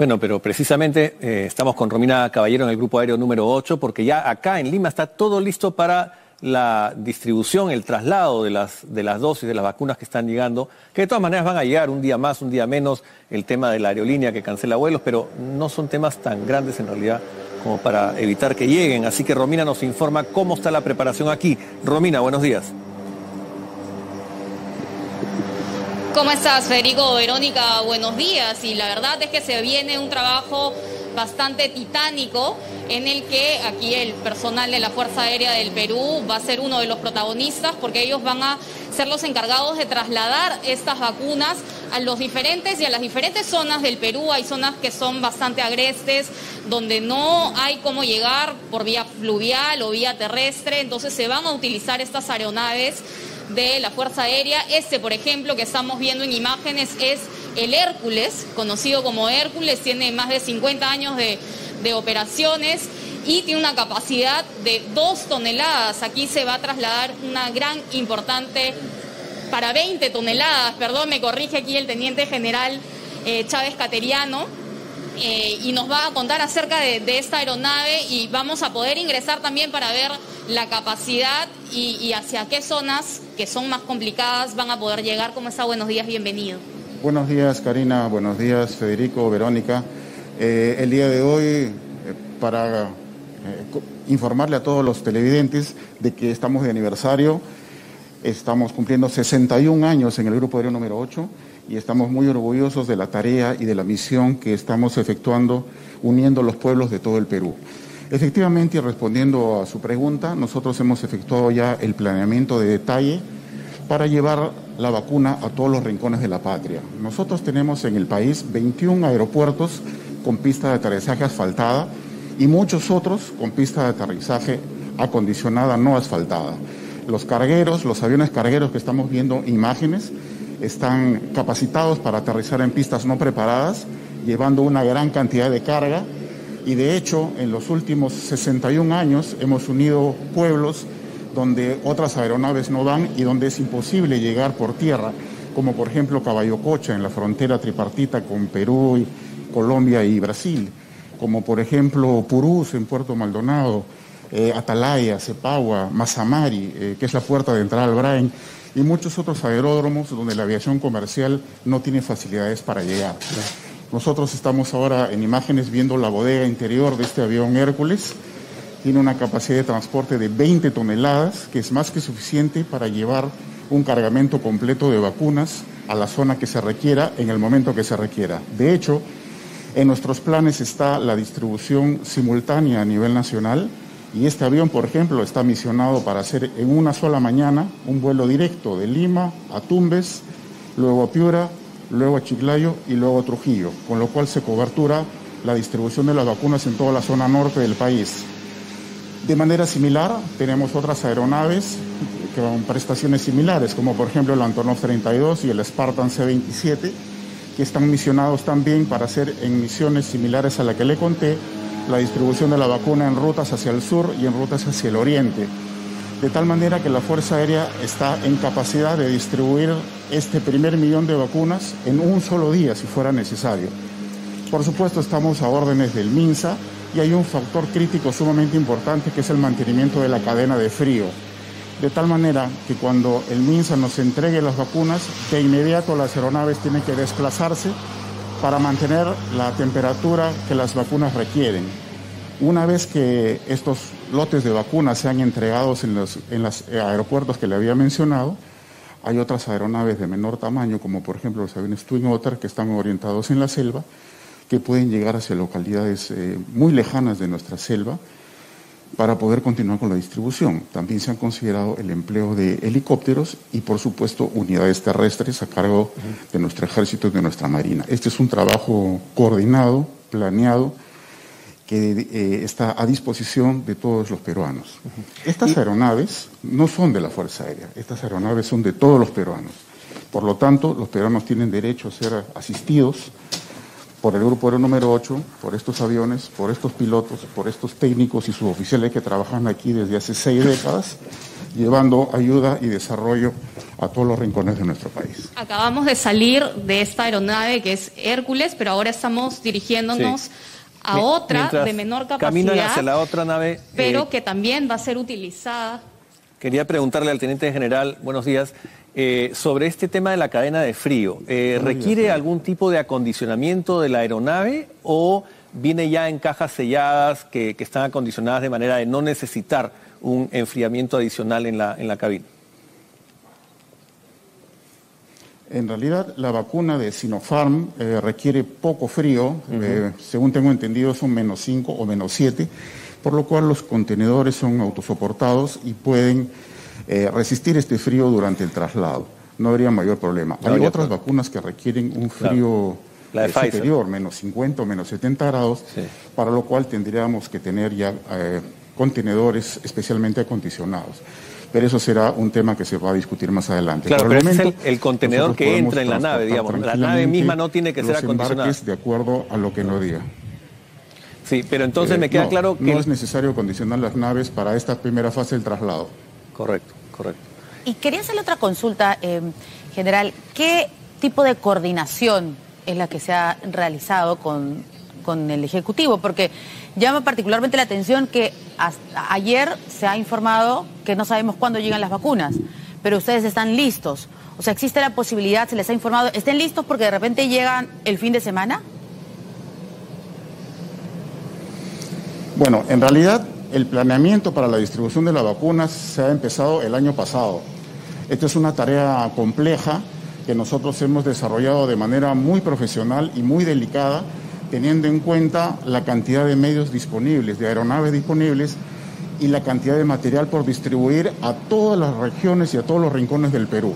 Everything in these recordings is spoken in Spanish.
Bueno, pero precisamente eh, estamos con Romina Caballero en el grupo aéreo número 8 porque ya acá en Lima está todo listo para la distribución, el traslado de las, de las dosis de las vacunas que están llegando, que de todas maneras van a llegar un día más, un día menos, el tema de la aerolínea que cancela vuelos, pero no son temas tan grandes en realidad como para evitar que lleguen. Así que Romina nos informa cómo está la preparación aquí. Romina, buenos días. ¿Cómo estás, Federico? Verónica, buenos días. Y la verdad es que se viene un trabajo bastante titánico en el que aquí el personal de la Fuerza Aérea del Perú va a ser uno de los protagonistas porque ellos van a ser los encargados de trasladar estas vacunas a los diferentes y a las diferentes zonas del Perú. Hay zonas que son bastante agrestes, donde no hay cómo llegar por vía fluvial o vía terrestre, entonces se van a utilizar estas aeronaves de la Fuerza Aérea. Este, por ejemplo, que estamos viendo en imágenes es el Hércules, conocido como Hércules, tiene más de 50 años de, operaciones y tiene una capacidad de 2 toneladas. Aquí se va a trasladar una gran importante para 20 toneladas, perdón, me corrige aquí el teniente general eh, Chávez Cateriano. Eh, y nos va a contar acerca de, esta aeronave y vamos a poder ingresar también para ver la capacidad y, hacia qué zonas que son más complicadas van a poder llegar. ¿Cómo está? Buenos días, bienvenido. Buenos días, Karina. Buenos días, Federico, Verónica. Eh, el día de hoy, eh, para informarle a todos los televidentes de que estamos de aniversario, estamos cumpliendo 61 años en el Grupo Aéreo número 8 y estamos muy orgullosos de la tarea y de la misión que estamos efectuando uniendo los pueblos de todo el Perú. Efectivamente, respondiendo a su pregunta, nosotros hemos efectuado ya el planeamiento de detalle para llevar la vacuna a todos los rincones de la patria. Nosotros tenemos en el país 21 aeropuertos con pista de aterrizaje asfaltada y muchos otros con pista de aterrizaje acondicionada no asfaltada. Los cargueros, los aviones cargueros que estamos viendo imágenes, están capacitados para aterrizar en pistas no preparadas, llevando una gran cantidad de carga. Y de hecho en los últimos 61 años hemos unido pueblos donde otras aeronaves no van y donde es imposible llegar por tierra, como por ejemplo Caballococha en la frontera tripartita con Perú, Colombia y Brasil, como por ejemplo Purús en Puerto Maldonado, eh, Atalaya, Cepagua, Mazamari, eh, que es la puerta de entrada al Brain, y muchos otros aeródromos donde la aviación comercial no tiene facilidades para llegar. Nosotros estamos ahora en imágenes viendo la bodega interior de este avión Hércules. Tiene una capacidad de transporte de 20 toneladas, que es más que suficiente para llevar un cargamento completo de vacunas a la zona que se requiera en el momento que se requiera. De hecho, en nuestros planes está la distribución simultánea a nivel nacional y este avión, por ejemplo, está misionado para hacer en una sola mañana un vuelo directo de Lima a Tumbes, luego a Piura, luego a Chiclayo y luego a Trujillo, con lo cual se cobertura la distribución de las vacunas en toda la zona norte del país. De manera similar, tenemos otras aeronaves que van prestaciones similares, como por ejemplo el Antonov 32 y el Spartan C-27, que están misionados también para hacer en misiones similares a la que le conté, la distribución de la vacuna en rutas hacia el sur y en rutas hacia el oriente de tal manera que la Fuerza Aérea está en capacidad de distribuir este primer millón de vacunas en un solo día, si fuera necesario. Por supuesto, estamos a órdenes del MINSA y hay un factor crítico sumamente importante que es el mantenimiento de la cadena de frío. De tal manera que cuando el MINSA nos entregue las vacunas, de inmediato las aeronaves tienen que desplazarse para mantener la temperatura que las vacunas requieren. Una vez que estos lotes de vacunas sean entregados en los, los aeropuertos que le había mencionado, hay otras aeronaves de menor tamaño, como por ejemplo los aviones Twin Otter, que están orientados en la selva, que pueden llegar hacia localidades eh, muy lejanas de nuestra selva para poder continuar con la distribución. También se han considerado el empleo de helicópteros y, por supuesto, unidades terrestres a cargo de nuestro ejército y de nuestra marina. Este es un trabajo coordinado, planeado, que eh, está a disposición de todos los peruanos. Estas aeronaves no son de la Fuerza Aérea, estas aeronaves son de todos los peruanos. Por lo tanto, los peruanos tienen derecho a ser asistidos por el Grupo Aéreo número 8, por estos aviones, por estos pilotos, por estos técnicos y suboficiales que trabajan aquí desde hace seis décadas, llevando ayuda y desarrollo a todos los rincones de nuestro país. Acabamos de salir de esta aeronave que es Hércules, pero ahora estamos dirigiéndonos a otra de menor capacidad. Caminan hacia la otra nave. Pero eh, que también va a ser utilizada. Quería preguntarle al teniente general, buenos días, eh, sobre este tema de la cadena de frío. Eh, ¿Requiere algún tipo de acondicionamiento de la aeronave o viene ya en cajas selladas que, están acondicionadas de manera de no necesitar un enfriamiento adicional en la, en la cabina? En realidad, la vacuna de Sinopharm eh, requiere poco frío, eh, según tengo entendido son menos 5 o menos 7, por lo cual los contenedores son autosoportados y pueden eh, resistir este frío durante el traslado. No habría mayor problema. Hay otras vacunas que requieren un frío superior, menos 50 o menos 70 grados, para lo cual tendríamos que tener ya contenedores especialmente acondicionados pero eso será un tema que se va a discutir más adelante. Claro, pero es el, contenedor que entra en la nave, digamos. La nave misma no tiene que ser acondicionada. de acuerdo a lo que nos diga. Sí, pero entonces me queda eh, claro que... No es necesario acondicionar las naves para esta primera fase del traslado. Correcto, correcto. Y quería hacerle otra consulta, eh, general. ¿Qué tipo de coordinación es la que se ha realizado con, con el Ejecutivo? Porque llama particularmente la atención que ayer se ha informado que no sabemos cuándo llegan las vacunas, pero ustedes están listos. O sea, existe la posibilidad, se les ha informado, ¿estén listos porque de repente llegan el fin de semana? Bueno, en realidad el planeamiento para la distribución de las vacunas se ha empezado el año pasado. Esta es una tarea compleja que nosotros hemos desarrollado de manera muy profesional y muy delicada teniendo en cuenta la cantidad de medios disponibles, de aeronaves disponibles y la cantidad de material por distribuir a todas las regiones y a todos los rincones del Perú.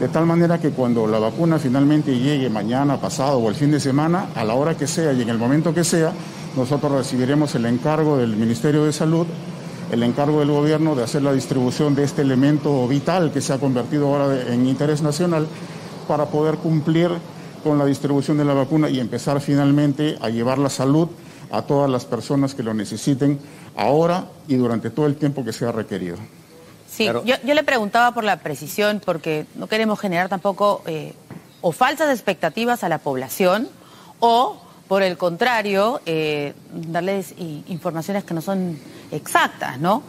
De tal manera que cuando la vacuna finalmente llegue mañana, pasado o el fin de semana, a la hora que sea y en el momento que sea, nosotros recibiremos el encargo del Ministerio de Salud, el encargo del gobierno de hacer la distribución de este elemento vital que se ha convertido ahora en interés nacional para poder cumplir con la distribución de la vacuna y empezar finalmente a llevar la salud a todas las personas que lo necesiten ahora y durante todo el tiempo que sea requerido. Sí, yo, le preguntaba por la precisión porque no queremos generar tampoco eh, o falsas expectativas a la población o, por el contrario, eh, darles informaciones que no son exactas, ¿no?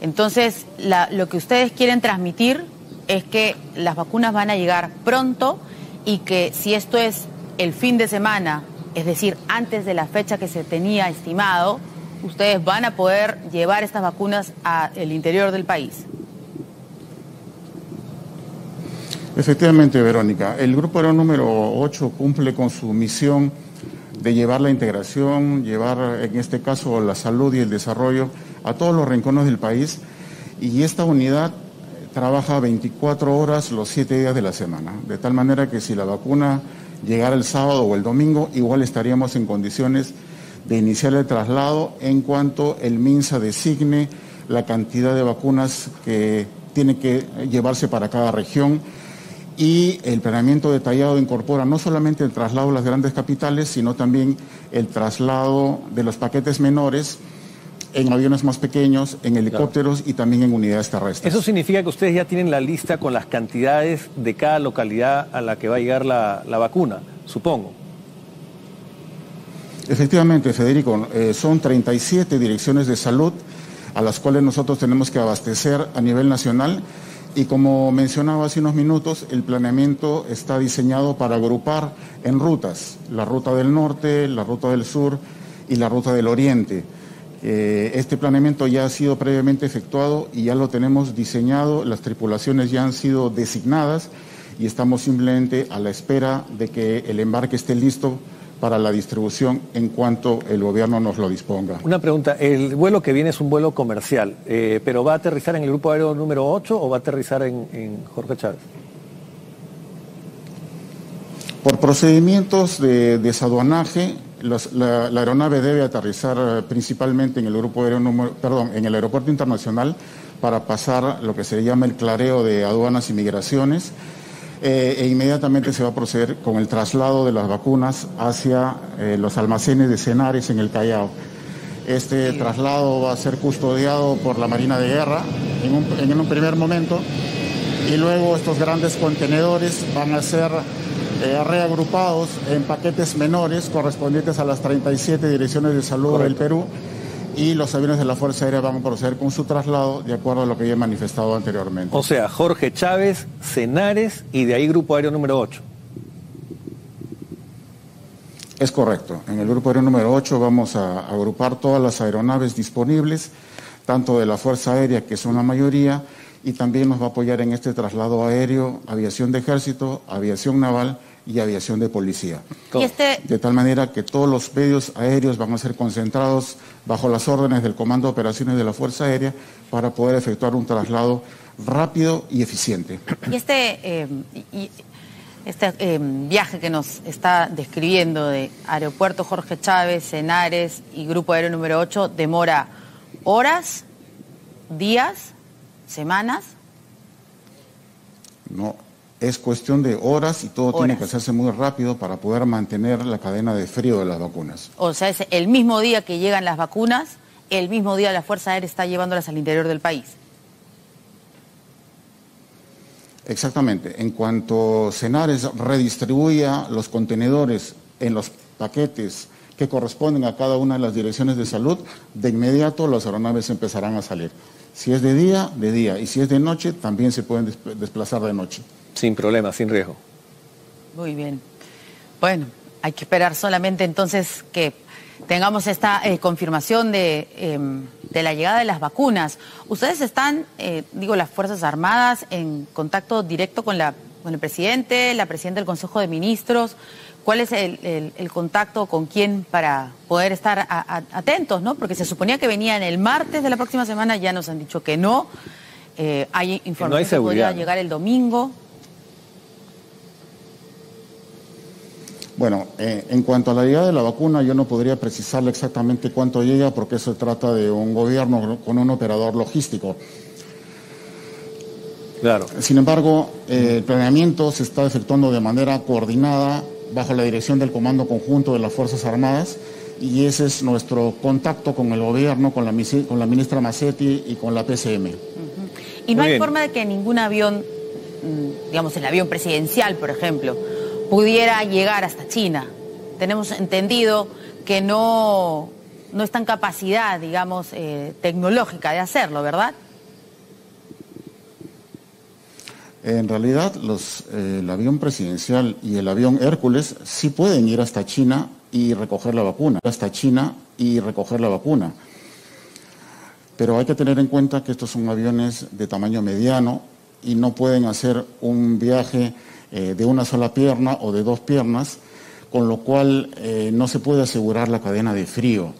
Entonces, lo que ustedes quieren transmitir es que las vacunas van a llegar pronto y que si esto es el fin de semana, es decir, antes de la fecha que se tenía estimado, ustedes van a poder llevar estas vacunas al interior del país. Efectivamente, Verónica, el Grupo Aéreo número 8 cumple con su misión de llevar la integración, llevar en este caso la salud y el desarrollo a todos los rincones del país. Y esta unidad trabaja 24 horas los 7 días de la semana, de tal manera que si la vacuna llegara el sábado o el domingo, igual estaríamos en condiciones de iniciar el traslado en cuanto el MINSA designe la cantidad de vacunas que tiene que llevarse para cada región y el planeamiento detallado incorpora no solamente el traslado a las grandes capitales, sino también el traslado de los paquetes menores en aviones más pequeños, en helicópteros y también en unidades terrestres. Eso significa que ustedes ya tienen la lista con las cantidades de cada localidad a la que va a llegar la, vacuna, supongo. Efectivamente, Federico, eh, son 37 direcciones de salud a las cuales nosotros tenemos que abastecer a nivel nacional y como mencionaba hace unos minutos, el planeamiento está diseñado para agrupar en rutas, la ruta del norte, la ruta del sur y la ruta del oriente. Eh, este planeamiento ya ha sido previamente efectuado y ya lo tenemos diseñado, las tripulaciones ya han sido designadas y estamos simplemente a la espera de que el embarque esté listo para la distribución en cuanto el gobierno nos lo disponga. Una pregunta, el vuelo que viene es un vuelo comercial, eh, pero ¿va a aterrizar en el grupo aéreo número 8 o va a aterrizar en, Jorge Chávez? Por procedimientos de desaduanaje, la, aeronave debe aterrizar eh, principalmente en el grupo aéreo perdón, en el aeropuerto internacional para pasar lo que se llama el clareo de aduanas y migraciones eh, e inmediatamente se va a proceder con el traslado de las vacunas hacia eh, los almacenes de Cenares en el Callao. Este traslado va a ser custodiado por la Marina de Guerra en un, primer momento y luego estos grandes contenedores van a ser eh, reagrupados en paquetes menores correspondientes a las 37 direcciones de salud del Perú y los aviones de la Fuerza Aérea van a proceder con su traslado de acuerdo a lo que ya he manifestado anteriormente. O sea, Jorge Chávez, Cenares y de ahí Grupo Aéreo número 8. Es correcto. En el Grupo Aéreo número 8 vamos a agrupar todas las aeronaves disponibles, tanto de la Fuerza Aérea, que son la mayoría, y también nos va a apoyar en este traslado aéreo aviación de ejército, aviación naval y aviación de policía. Este de tal manera que todos los medios aéreos van a ser concentrados bajo las órdenes del Comando de Operaciones de la Fuerza Aérea para poder efectuar un traslado rápido y eficiente. Y este, eh, este eh, viaje que nos está describiendo de Aeropuerto Jorge Chávez, Henares y Grupo Aéreo número 8 demora horas, días, semanas. No, es cuestión de horas y todo tiene que hacerse muy rápido para poder mantener la cadena de frío de las vacunas. O sea, es el mismo día que llegan las vacunas, el mismo día la Fuerza Aérea está llevándolas al interior del país. Exactamente. En cuanto Cenares redistribuya los contenedores en los paquetes que corresponden a cada una de las direcciones de salud, de inmediato las aeronaves empezarán a salir. Si es de día, de día. Y si es de noche, también se pueden desplazar de noche. Sin problema, sin riesgo. Muy bien. Bueno, hay que esperar solamente entonces que tengamos esta eh, confirmación em, de, la llegada de las vacunas. Ustedes están, eh, digo, las Fuerzas Armadas en contacto directo con, la, con el presidente, la presidenta del Consejo de Ministros. ¿Cuál es el, contacto con quién para poder estar atentos, no? Porque se suponía que venían el martes de la próxima semana, ya nos han dicho que no. Eh, hay información que podría llegar el domingo. Bueno, eh, en cuanto a la llegada de la vacuna, yo no podría precisarle exactamente cuánto llega porque se trata de un gobierno con un operador logístico. Claro. Sin embargo, eh, el planeamiento se está efectuando de manera coordinada bajo la dirección del Comando Conjunto de las Fuerzas Armadas y ese es nuestro contacto con el gobierno, con la, con la ministra Massetti y con la PCM. Y no hay forma de que ningún avión, mm, digamos el avión presidencial, por ejemplo, pudiera llegar hasta China. Tenemos entendido que no, no está en capacidad, digamos, eh, tecnológica de hacerlo, ¿verdad? En realidad, los, eh, el avión presidencial y el avión Hércules sí pueden ir hasta China y recoger la vacuna, hasta China y recoger la vacuna. Pero hay que tener en cuenta que estos son aviones de tamaño mediano y no pueden hacer un viaje eh, de una sola pierna o de dos piernas, con lo cual eh, no se puede asegurar la cadena de frío.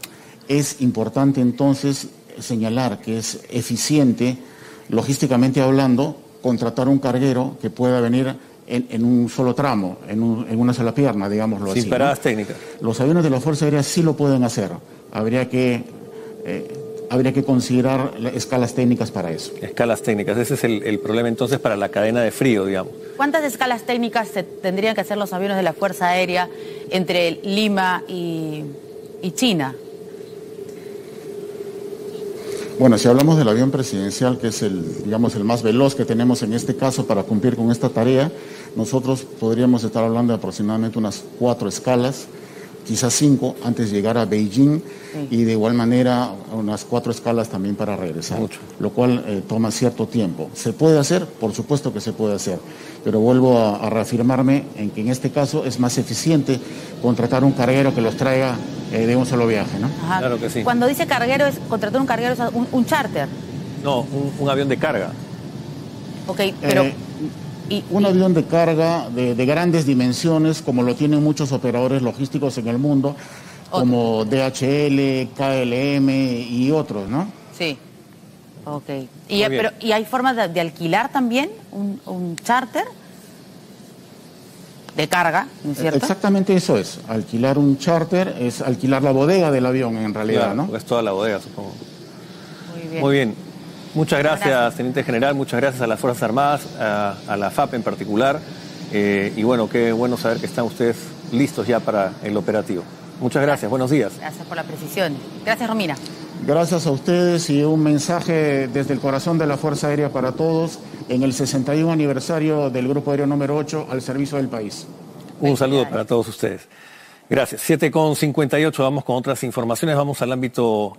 Es importante entonces señalar que es eficiente, logísticamente hablando, contratar un carguero que pueda venir en, un solo tramo, en, una sola pierna, digámoslo así. Sin paradas técnicas. Los aviones de la Fuerza Aérea sí lo pueden hacer. Habría que eh, habría que considerar escalas técnicas para eso. Escalas técnicas, ese es el, problema entonces para la cadena de frío, digamos. ¿Cuántas escalas técnicas se tendrían que hacer los aviones de la Fuerza Aérea entre Lima y, China? Bueno, si hablamos del avión presidencial, que es el, digamos, el más veloz que tenemos en este caso para cumplir con esta tarea, nosotros podríamos estar hablando de aproximadamente unas cuatro escalas quizás cinco antes de llegar a Beijing y de igual manera unas cuatro escalas también para regresar, lo cual eh, toma cierto tiempo. ¿Se puede hacer? Por supuesto que se puede hacer, pero vuelvo a, reafirmarme en que en este caso es más eficiente contratar un carguero que los traiga eh, de un solo viaje. ¿no? Claro que sí. Cuando dice carguero, es contratar un carguero, es un, charter. No, un, avión de carga. Ok, pero... Eh, un avión de carga de, grandes dimensiones, como lo tienen muchos operadores logísticos en el mundo, como DHL, KLM y otros, ¿no? Sí. Ok. ¿Y, pero, ¿y hay formas de, alquilar también un, charter? De carga, ¿no es cierto? Exactamente eso es. Alquilar un charter es alquilar la bodega del avión en realidad, ¿no? Es toda la bodega, supongo. Muy bien. Muy bien. Muchas gracias, Teniente General, muchas gracias a las Fuerzas Armadas, a, la FAP en particular. Eh, y bueno, qué bueno saber que están ustedes listos ya para el operativo. Muchas gracias, buenos días. Gracias por la precisión. Gracias, Romina. Gracias a ustedes y un mensaje desde el corazón de la Fuerza Aérea para todos en el 61 aniversario del Grupo Aéreo número 8 al servicio del país. Un saludo para todos ustedes. Gracias. 7 con 58, vamos con otras informaciones, vamos al ámbito...